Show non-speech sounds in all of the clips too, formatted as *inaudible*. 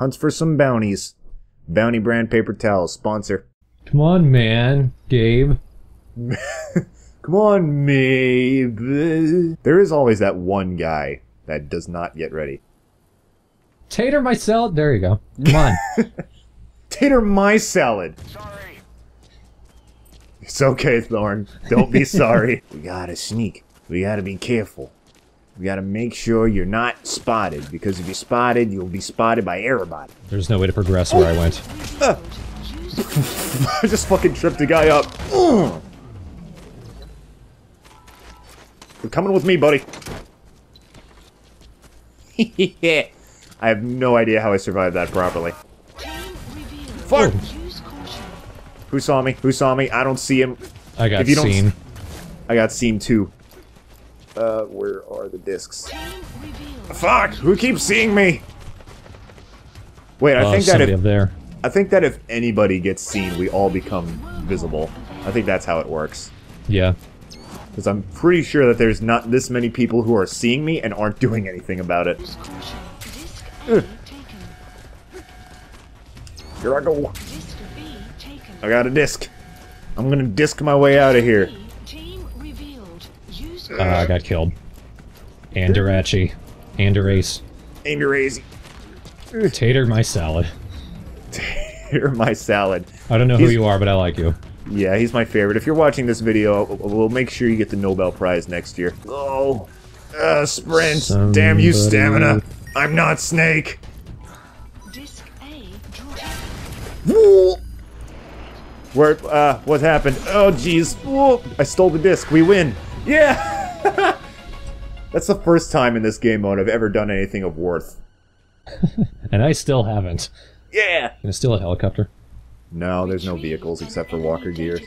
hunts for some bounties. Bounty brand paper towels, sponsor. Come on, man, Gabe. *laughs* Come on, Mabe. There is always that one guy that does not get ready. Tater my salad. There you go. Come on. *laughs* Tater my salad. Sorry. It's okay, Thorn. Don't be *laughs* sorry. we gotta sneak. We gotta be careful. We gotta make sure you're not spotted, because if you're spotted, you'll be spotted by everybody. There's no way to progress where I went. *laughs* I just fucking tripped a guy up. Ugh. You're coming with me, buddy. *laughs* yeah. I have no idea how I survived that properly. Fuck! Who saw me? Who saw me? I don't see him. I got If you don't seen. I got seen too. Uh, where are the discs? Fuck! Who keeps seeing me? Wait, I Oh, think that if up there. I think that if anybody gets seen, we all become visible. I think that's how it works. Yeah. Because I'm pretty sure that there's not this many people who are seeing me and aren't doing anything about it. Ugh. Here I go. I got a disc. I'm gonna disc my way out of here. Team revealed. Use Uh, I got killed. Anderachi. Anderace. Aim your easy. Tater my salad. *laughs* Tater my salad. I don't know who you are, but I like you. Yeah, he's my favorite. If you're watching this video, we'll make sure you get the Nobel Prize next year. Oh, uh, sprint! Damn you, stamina! I'm not Snake. disc A. Whoa. Where? Uh, what happened? Oh, jeez. Whoa. I stole the disc. We win. Yeah. *laughs* *laughs* That's the first time in this game mode I've ever done anything of worth. *laughs* And I still haven't. Yeah. Gonna steal a helicopter. No, there's no vehicles except for walker gear.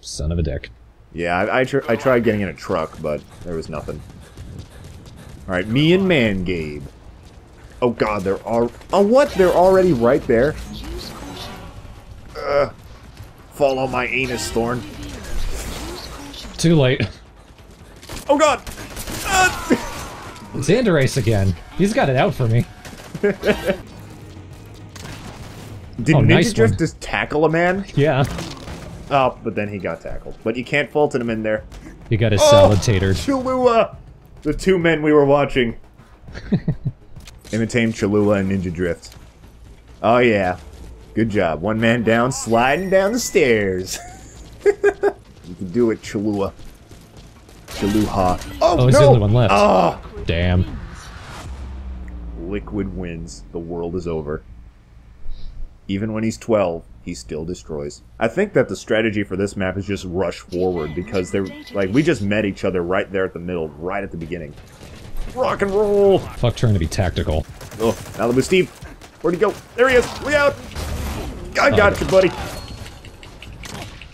Son of a dick. Yeah, I, I, tr I tried getting in a truck, but there was nothing. Alright, me and Man Gabe. Oh god, they're all- Oh, what? They're already right there? Uh, follow my anus, Thorn. Too late. Oh god! Ah! It's Anderace again. He's got it out for me. Did Oh, Ninja nice Drift one. just tackle a man? Yeah. Oh, but then he got tackled. But you can't fault him in there. You got a Oh! salad tatered. Chalua! The two men we were watching. *laughs* Imitate Chalua and Ninja Drift. Oh yeah. Good job. One man down, sliding down the stairs. *laughs* you can do it, Chalua. Chaluha. Oh, Oh, he's no! the only one left. Oh! Damn. Liquid wins. The world is over. Even when he's 12, he still destroys. I think that the strategy for this map is just rush forward because they're like we just met each other right there at the middle, right at the beginning. Rock and roll! Fuck trying to be tactical. Oh, Malibu Steve, where'd he go? There he is! Look out! I got you, buddy.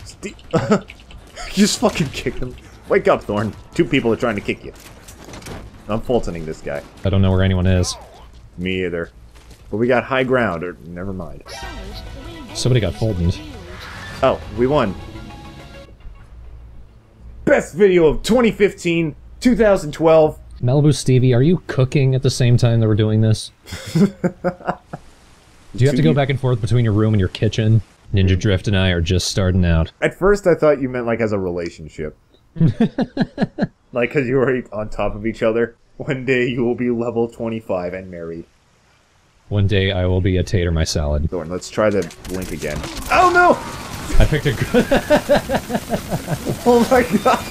Steve, *laughs* you just fucking kicked him. Wake up, Thorn. Two people are trying to kick you. I'm Fultoning this guy. I don't know where anyone is. Me either. But we got high ground, or never mind. Somebody got folded. Oh, we won. Best video of 2015, 2012. Malibu Stevie, are you cooking at the same time that we're doing this? *laughs* Do you have to go back and forth between your room and your kitchen? Ninja Drift and I are just starting out. At first, I thought you meant like as a relationship. *laughs* like, because you were on top of each other. One day you will be level 25 and married. One day I will be a tater my salad. Thorn, let's try the link again. Oh no! I picked a good. *laughs* Oh my god!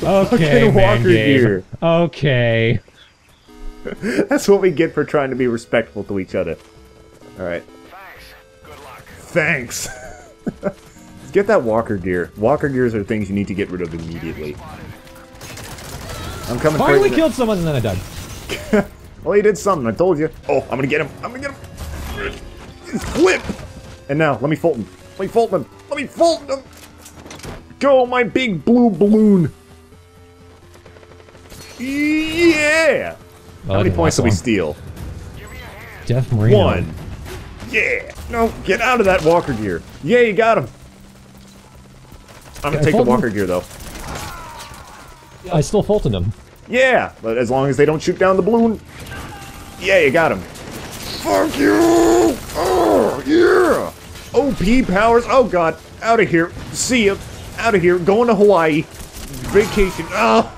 Okay, Fucking man, Walker here. Okay. *laughs* That's what we get for trying to be respectful to each other. Alright. Thanks. Good luck. Thanks! Get that walker gear. Walker gears are things you need to get rid of immediately. I'm coming Finally you. killed someone and then I died. *laughs* Well, he did something. I told you. Oh, I'm gonna get him. I'm gonna get him. Whip. And now, let me Fulton. Let me Fulton him. Let me Fulton him. Go, my big blue balloon. Yeah. Well, How many points did we steal? Death Marino. One. Yeah. No, get out of that walker gear. Yeah, you got him. I'm gonna take the walker gear though. I still faulted him. Yeah, but as long as they don't shoot down the balloon. Yeah, you got him. Fuck you! Oh, yeah! OP powers. Oh, God. Out of here. See ya. Out of here. Going to Hawaii. Vacation. Ah!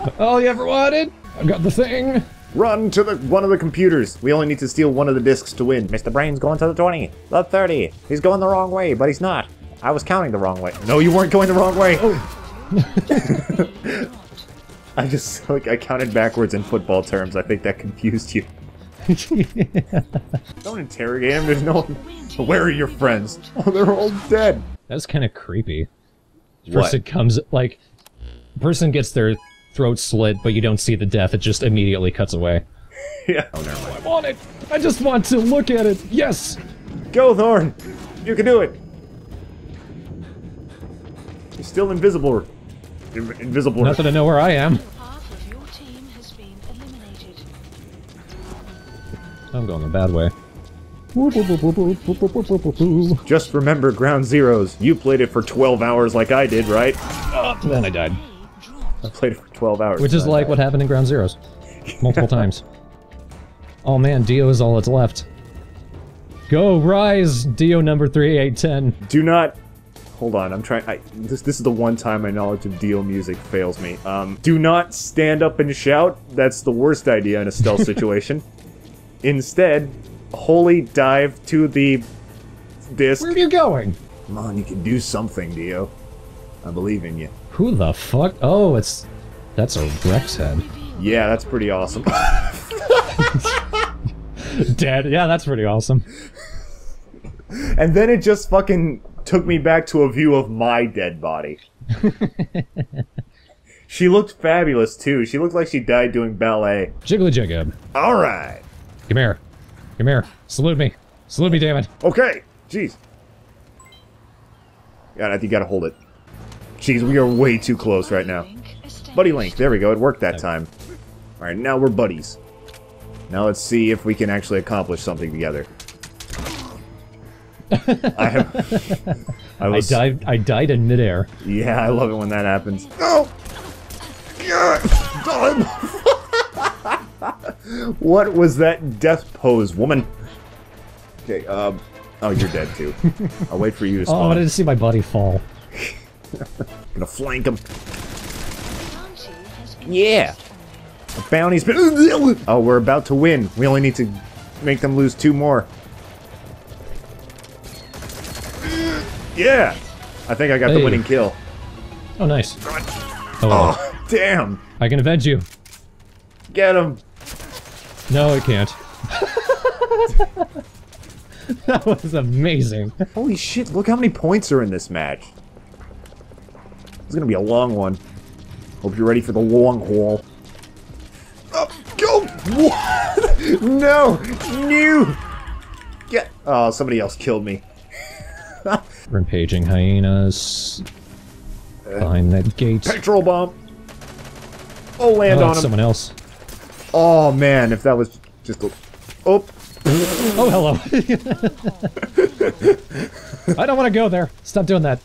Oh! All you ever wanted? I got the thing. Run to the one of the computers. We only need to steal one of the discs to win. Mr. Brain's going to the 20, the 30. He's going the wrong way, but he's not. I was counting the wrong way. No, you weren't going the wrong way. Oh. *laughs* I just like I counted backwards in football terms. I think that confused you. *laughs* Don't interrogate him. There's no. Where are your friends? Oh, they're all dead. That's kind of creepy. What? Person comes like, person gets their throat slit, but you don't see the death. It just immediately cuts away. *laughs* Yeah. Oh, never mind. I want it. I just want to look at it. Yes. Go, Thorn. You can do it. You're still invisible. In- invisible. Nothing to know where I am. Half of your team has been eliminated. I'm going the bad way. Just remember Ground Zeroes. You played it for 12 hours like I did, right? Oh, then I died. I played it for 12 hours. Which is like died. what happened in Ground Zeroes. Multiple *laughs* times. Oh man, Dio is all that's left. Go, rise, Dio number 3810. Do not. Hold on, I'm trying. I, this this is the one time my knowledge of Dio music fails me. Um, do not stand up and shout. That's the worst idea in a stealth *laughs* situation. Instead, holy dive to the disc. Where are you going? Come on, you can do something, Dio. I believe in you. Who the fuck? Oh, it's... That's a Rex head. Yeah, that's pretty awesome. *laughs* Dead. Yeah, that's pretty awesome. and then it just fucking took me back to a view of my dead body. *laughs* she looked fabulous too. She looked like she died doing ballet. Jiggly Jigab. All right. Come here. Come here. Salute me. Salute me, damn it. Okay. Jeez. God, I think you gotta hold it. Jeez, we are way too close right now. Buddy Link. There we go. It worked that time. All right, now we're buddies. Now let's see if we can actually accomplish something together. I have. *laughs* I I died I died in midair. Yeah, I love it when that happens. No! Yeah. *laughs* what was that death pose, woman? Okay, um. Oh, you're dead too. I'll wait for you to *laughs* Oh, I spawn. wanted to see my buddy fall. gonna flank him. Bounty has been Yeah. The on bounty's been. Oh, we're about to win. We only need to make them lose two more. Yeah! I think I got the winning kill. Oh, nice. Oh. Oh, damn! I can avenge you. Get him! No, it can't. *laughs* that was amazing. Holy shit, look how many points are in this match. It's gonna be a long one. Hope you're ready for the long haul. Oh, go! What? *laughs* No! No! Get. Oh, somebody else killed me. Rampaging hyenas. Behind that gate. Petrol bomb! Oh, land Oh, on him. someone else. Oh, man, if that was just a. Oh! Oh, hello. *laughs* I don't want to go there. Stop doing that.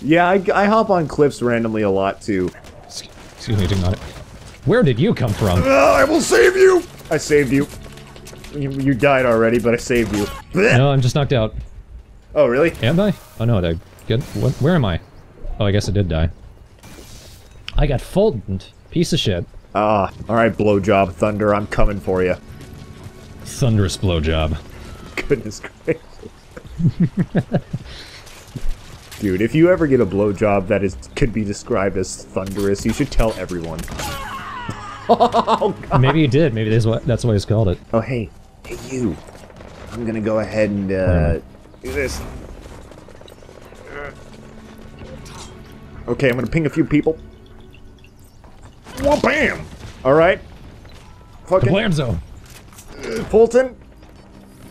Yeah, I, I hop on cliffs randomly a lot too. Excuse me, do not it. Where did you come from? Ah, I will save you! I saved you. You, you died already, but I saved you. No, I'm just knocked out. Oh, really? Am I? Oh no, did I get what where am I? Oh I guess I did die. I got folded. Piece of shit. Ah, alright, blowjob thunder, I'm coming for you. Thunderous blowjob. *laughs* Goodness gracious. *laughs* Dude, if you ever get a blowjob that is could be described as thunderous, you should tell everyone. *laughs* oh, God. Maybe he did. Maybe that's what that's why he's called it. Oh, hey. Hey, you. I'm gonna go ahead and, uh, do this. Okay, I'm gonna ping a few people. Wha bam! Alright. Fucking Blamzo. Fulton,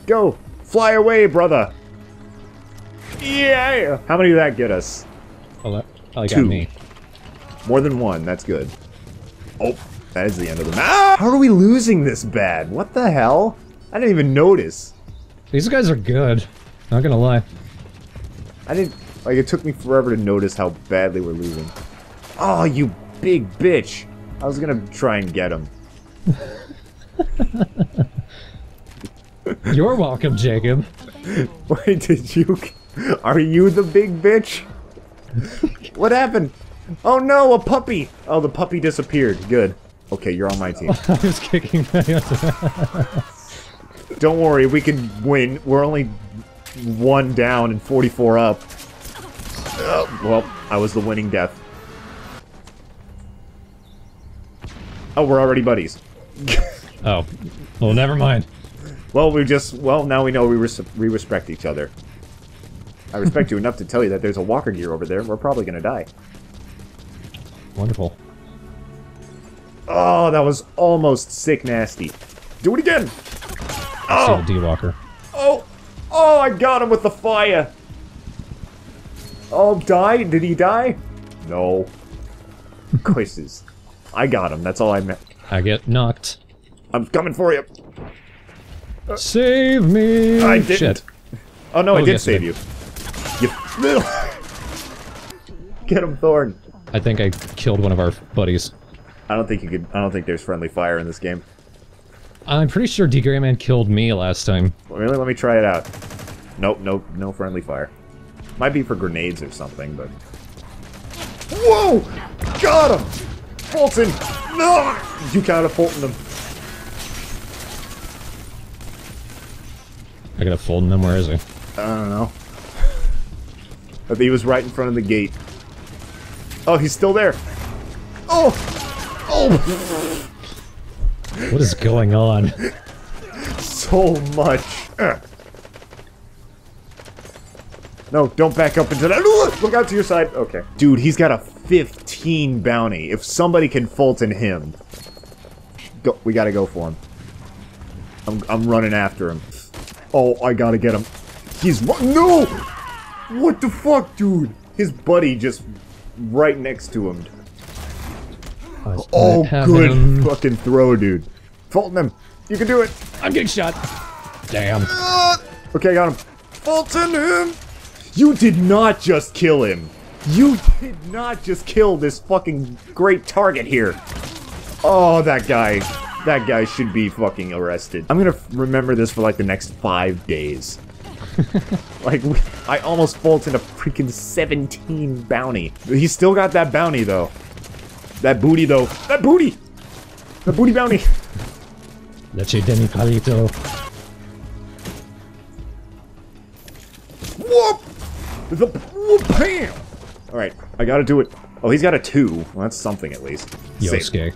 go. Fly away, brother. Yeah! How many did that get us? Oh, that oh, got Two. me. More than one, that's good. Oh, that is the end of the map. Ah! How are we losing this bad? What the hell? I didn't even notice. These guys are good. Not gonna lie. I didn't, like, it took me forever to notice how badly we're losing. Oh, you big bitch. I was gonna try and get him. *laughs* You're welcome, Jacob. *laughs* Wait, did you? Are you the big bitch? What happened? Oh no, a puppy! Oh, the puppy disappeared. Good. Okay, you're on my team. *laughs* I was kicking my Don't worry, we can win. We're only one down and 44 up. Oh, well, I was the winning death. Oh, we're already buddies. *laughs* Oh. Well, never mind. Well, we just, well, now we know we, res we respect each other. I respect you enough to tell you that there's a walker gear over there we're probably gonna die. Wonderful. Oh, that was almost sick nasty. Do it again! Oh. Oh! D Walker. Oh! I got him with the fire! Oh, die? Did he die? No. *laughs* Quizzes. I got him, that's all I meant. I get knocked. I'm coming for you. Save me! I didn't. Shit. Oh no, I Oh, did yes, save did. you. You. *laughs* Get him, Thorn. I think I killed one of our buddies. I don't think you could. I don't think there's friendly fire in this game. I'm pretty sure D Gray Man killed me last time. Really, let me try it out. Nope, nope, no friendly fire. Might be for grenades or something, but. Whoa! Got him! Fulton! No! You gotta Fulton him. I gotta Fulton them. Where is he? I don't know. But he was right in front of the gate. Oh, he's still there. Oh! Oh! What is going on? so much. No, don't back up into that. Look, look out to your side. Okay. Dude, he's got a 15 bounty. If somebody can Fulton him, go, we gotta go for him. I'm, I'm running after him. Oh, I gotta get him. He's no. What the fuck, dude? His buddy just right next to him. I Oh, good him. fucking throw, dude. Fulton him. You can do it. I'm getting shot. Damn. Uh, okay, I got him. Fulton him! You did not just kill him. You did not just kill this fucking great target here. Oh, that guy. That guy should be fucking arrested. I'm gonna f- remember this for like the next five days. *laughs* like, we- I almost Fulton a freaking 17 bounty. He's still got that bounty, though. That booty, though. That booty! The booty bounty! Leche de mi palito. Whoop! The whoop, bam! Alright, I gotta do it. Oh, he's got a two. Well, that's something at least. Yosuke.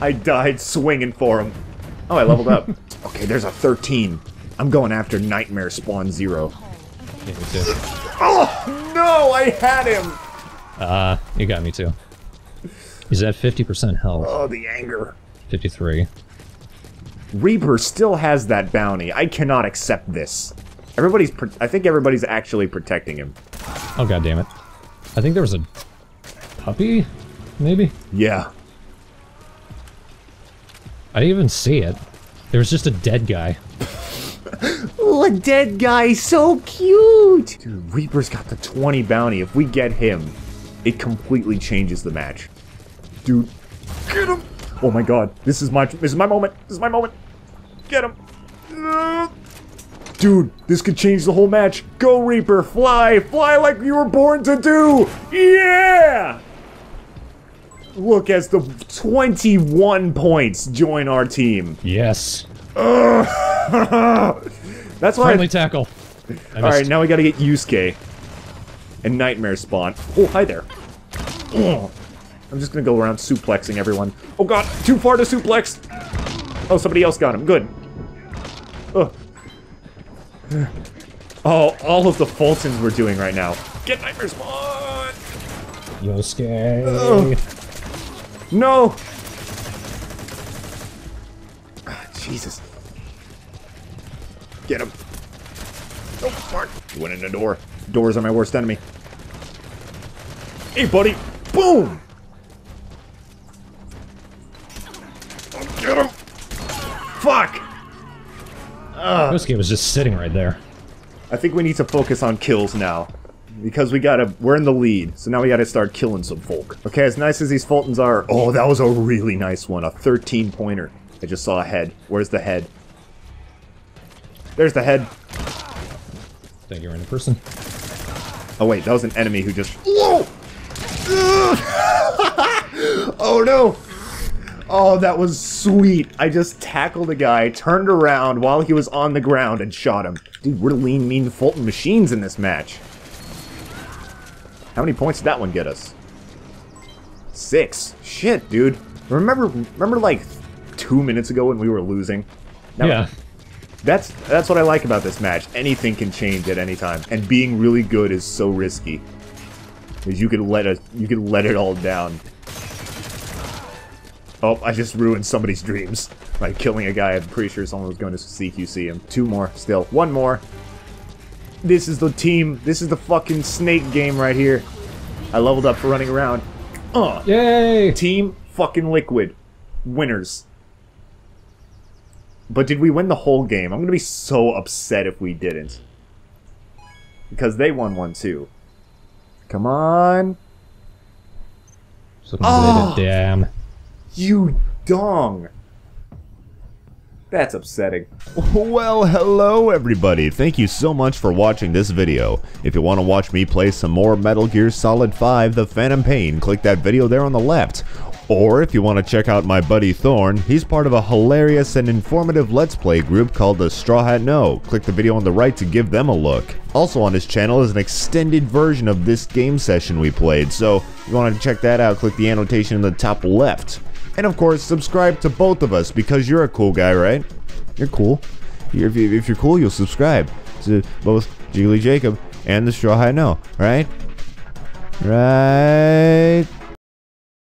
I died swinging for him. Oh, I leveled up. *laughs* okay, there's a 13. I'm going after Nightmare Spawn Zero. Yeah. Oh, no! I had him! Uh, you got me too. He's at 50% health. Oh, the anger. 53. Reaper still has that bounty. I cannot accept this. Everybody's, I think everybody's actually protecting him. Oh god damn it. I think there was a puppy, maybe? Yeah. I didn't even see it. There was just a dead guy. Oh, *laughs* a dead guy, so cute! Dude, Reaper's got the 20 bounty. If we get him, it completely changes the match. Dude, get him! Oh my god, this is my this is my moment. This is my moment. Get him! Uh, Dude, this could change the whole match. Go Reaper, fly, fly like you were born to do. Yeah! Look as the 21 points join our team. Yes. *laughs* That's why. I- tackle. All right, now we gotta get Yosuke. And Nightmare spawn. Oh, hi there. Oh, I'm just gonna go around suplexing everyone. Oh god, too far to suplex! Oh, somebody else got him. Good. Ugh. Oh, all of the Fultons we're doing right now. Get Nightmare spawn! Yosuke. No! Ah, Jesus. Get him. Oh, fuck. He went in the door. Doors are my worst enemy. Hey, buddy. Boom! Oh, Get him! Fuck! Yosuke was just sitting right there. I think we need to focus on kills now. Because we gotta, we're in the lead, so now we gotta start killing some folk. Okay, as nice as these Fultons are, oh, that was a really nice one, a 13 pointer. I just saw a head. Where's the head? There's the head. Thank you're in person. Oh wait, that was an enemy who just. Whoa! *laughs* oh no! Oh, that was sweet. I just tackled a guy, turned around while he was on the ground, and shot him. Dude, we're lean, mean Fulton machines in this match. How many points did that one get us? Six. Shit, dude. Remember, remember like two minutes ago when we were losing? That yeah. That's that's what I like about this match. Anything can change at any time, and being really good is so risky. Because you could let it you could let it all down. Oh, I just ruined somebody's dreams by killing a guy. I'm pretty sure someone was going to CQC him. Two more still. One more. This is the team. This is the fucking snake game right here. I leveled up for running around. Uh, Yay! Team fucking Liquid. Winners. But did we win the whole game? I'm gonna be so upset if we didn't. Because they won one too. Come on. Something related, ah. damn. You dong. That's upsetting. Well, hello everybody. Thank you so much for watching this video. If you want to watch me play some more Metal Gear Solid 5 The Phantom Pain, click that video there on the left. Or if you want to check out my buddy Thorn, he's part of a hilarious and informative Let's Play group called the Straw Hat No. Click the video on the right to give them a look. Also on his channel is an extended version of this game session we played, so if you want to check that out, click the annotation in the top left. And of course, subscribe to both of us because you're a cool guy, right? You're cool. If, you, you're cool, you'll subscribe to both Jiggly Jacob and the Straw Hat No, right? Right